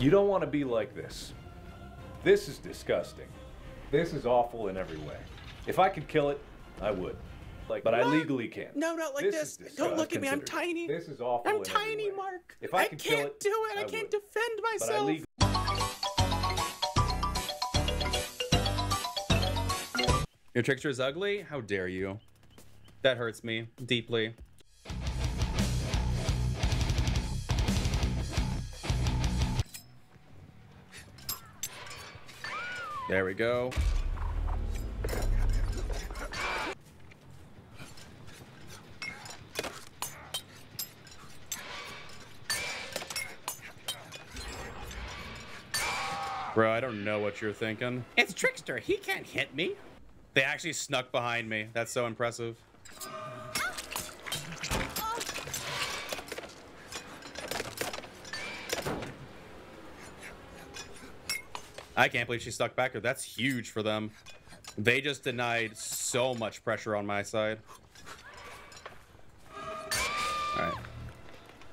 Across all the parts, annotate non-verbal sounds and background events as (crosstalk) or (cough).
You don't want to be like this. This is disgusting. This is awful in every way. If I could kill it, I would. Like, but I legally can't. No, not like This this. Don't look at me. I'm tiny. This is awful. I'm tiny. Mark. If I I could can't it, do it. I, I can't would. defend But I myself. legally. Your trickster is ugly? How dare you? That hurts me deeply. There we go. Bro, I don't know what you're thinking. It's Trickster. He can't hit me. They actually snuck behind me. That's so impressive. I can't believe she stuck back there. That's huge for them. They just denied so much pressure on my side. All right.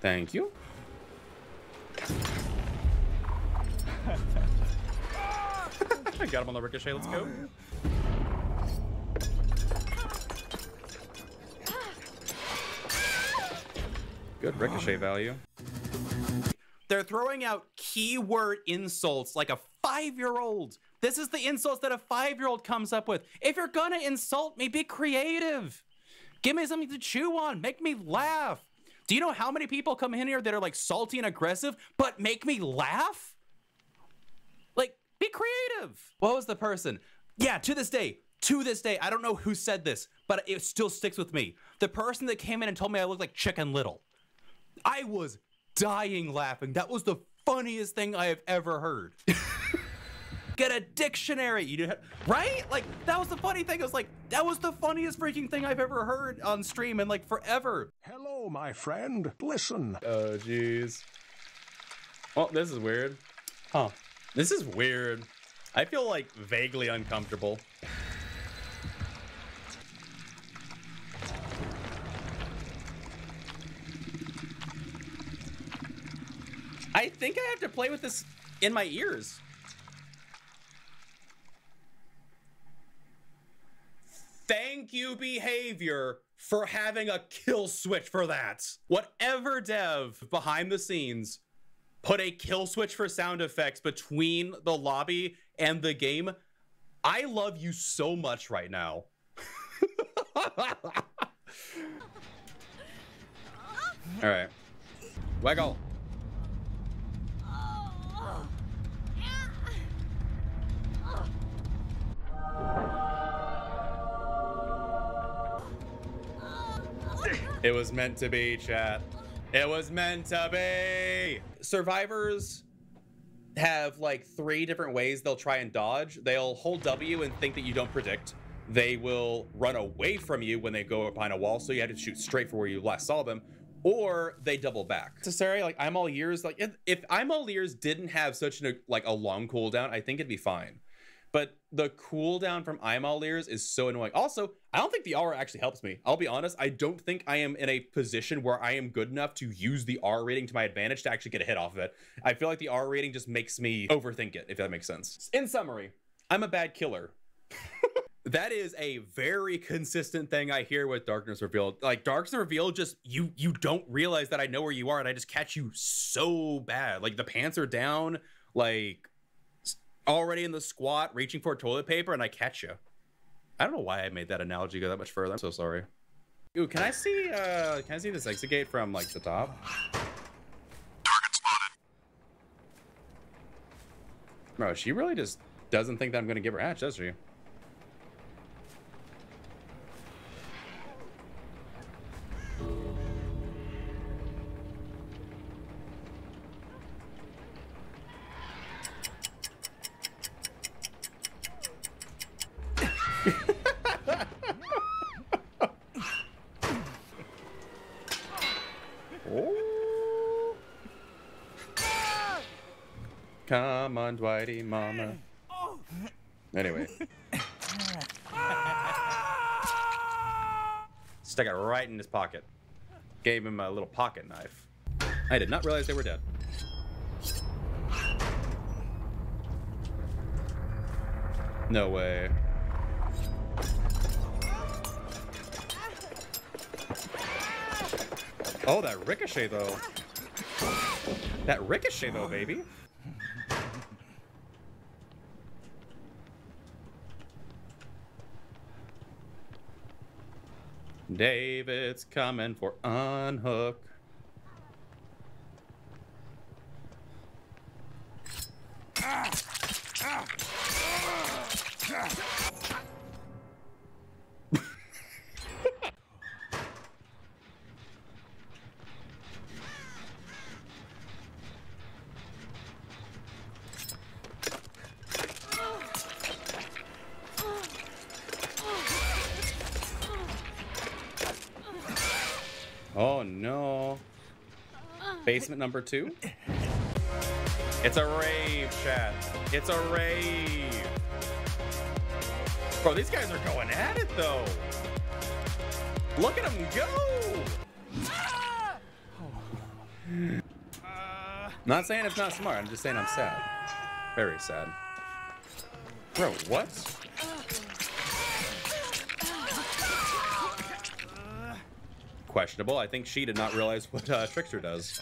Thank you. I (laughs) got him on the ricochet. Let's go. Good ricochet value. They're throwing out keyword insults like a five year old. This is the insults that a five year old comes up with. If you're gonna insult me, be creative. Give me something to chew on. Make me laugh. Do you know how many people come in here that are like salty and aggressive, but make me laugh? Like, be creative. What was the person? Yeah, to this day, to this day, I don't know who said this, but it still sticks with me. The person that came in and told me I looked like Chicken Little. I was dying laughing. That was the funniest thing I have ever heard. (laughs) Get a dictionary, you know, right? Like that was the funny thing. I was like, that was the funniest freaking thing I've ever heard on stream in like forever. Hello, my friend. Listen. Oh, jeez. Well, this is weird. Huh. This is weird. I feel like vaguely uncomfortable. I think I have to play with this in my ears. Thank you, Behaviour, for having a kill switch for that. Whatever dev behind the scenes put a kill switch for sound effects between the lobby and the game, I love you so much right now. (laughs) All right. Waggle. It was meant to be, chat. It was meant to be. Survivors have like three different ways they'll try and dodge. They'll hold W and think that you don't predict. They will run away from you when they go behind a wall, so you have to shoot straight for where you last saw them. Or they double back. Necessary, like I'm all ears. Like if, if I'm all ears didn't have such a like a long cooldown, I think it'd be fine. But the cooldown from I'm all ears is so annoying. Also, I don't think the R actually helps me. I'll be honest, I don't think I am in a position where I am good enough to use the R rating to my advantage to actually get a hit off of it. I feel like the R rating just makes me overthink it, if that makes sense. In summary, I'm a bad killer. (laughs) that is a very consistent thing I hear with Darkness Revealed. Like Darkness Revealed, just you you don't realize that I know where you are, and I just catch you so bad. Like the pants are down, like already in the squat, reaching for toilet paper, and I catch you. I don't know why I made that analogy go that much further. I'm so sorry. Ooh, can I see? uh Can I see this exit gate from like the top? Target spotted. Bro, she really just doesn't think that I'm gonna give her hatch, does she? Come on, Dwighty Mama. Anyway. Stuck it right in his pocket. Gave him a little pocket knife. I did not realize they were dead. No way. Oh, that ricochet, though. That ricochet, though, baby. David's coming for unhook. Ah! Ah! Ah! Oh no. Basement number two? It's a rave, chat. It's a rave. Bro, these guys are going at it though. Look at them go. Not saying it's not smart. I'm just saying I'm sad. Very sad. Bro, what? Questionable. I think she did not realize what uh, Trickster does.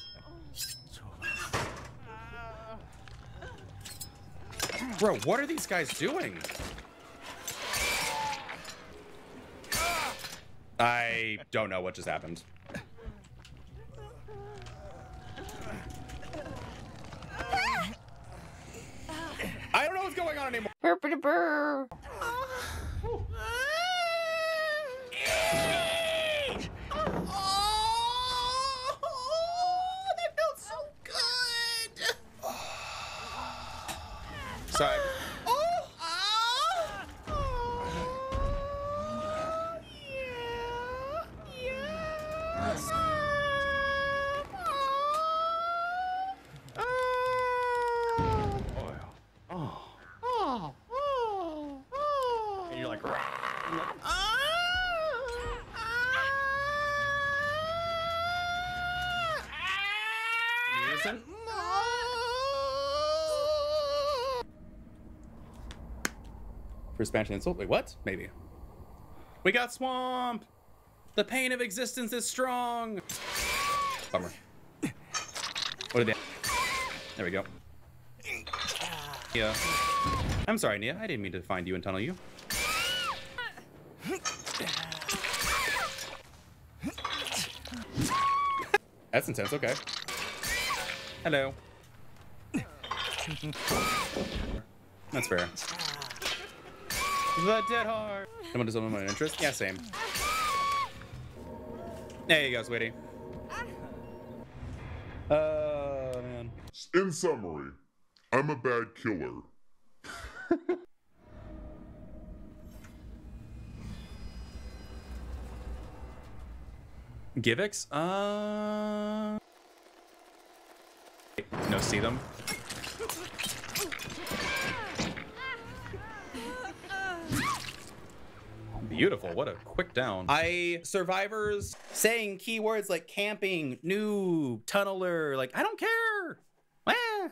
Bro, what are these guys doing? I don't know what just happened. I don't know what's going on anymore. that felt so good. Sorry. Oh, oh, yeah, yes. Oh. Oh, oh, oh. And you're like, Ah, ah, Listen. ah. For expansion insult. Wait, what? Maybe. We got swamp. The pain of existence is strong. Bummer. What did they? There we go. Yeah. I'm sorry, Nea. I didn't mean to find you and tunnel you. That's intense. Okay. Hello. That's fair. The Dead Hard. Someone does my interest? Yeah, same. There you go, sweetie. Oh, man. In summary, I'm a bad killer. Givix? Uh. No, see them. Beautiful. What a quick down. I survivors saying keywords like camping, noob, tunneler. Like I don't care. Eh.